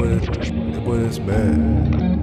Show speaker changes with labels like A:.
A: boy, that boy, bad.